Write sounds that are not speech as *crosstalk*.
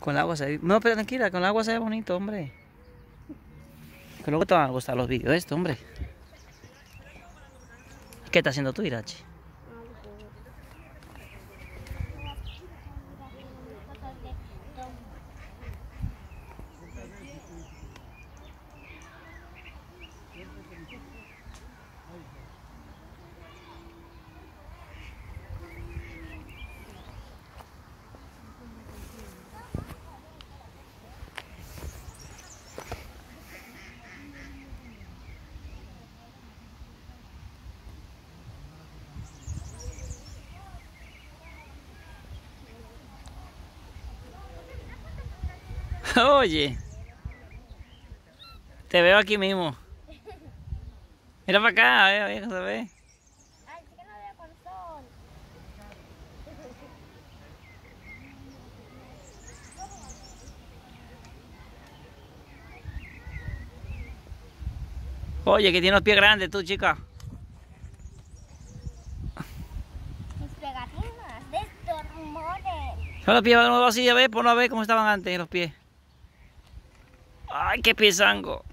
Con el agua se ve... No, pero tranquila, con el agua se ve bonito, hombre. Que luego te van a gustar los vídeos de esto, hombre. ¿Qué estás haciendo tú, Irachi? *laughs* Oye. Te veo aquí mismo. Mira para acá, a ver, a ver se ve. Ay, que no veo con sol. Oye, que tiene los pies grandes tú, chica. Mis pegatinas de estos rumores. Son los pies así, a ver, ponlo a ver cómo estaban antes los pies. Ay, qué piesango.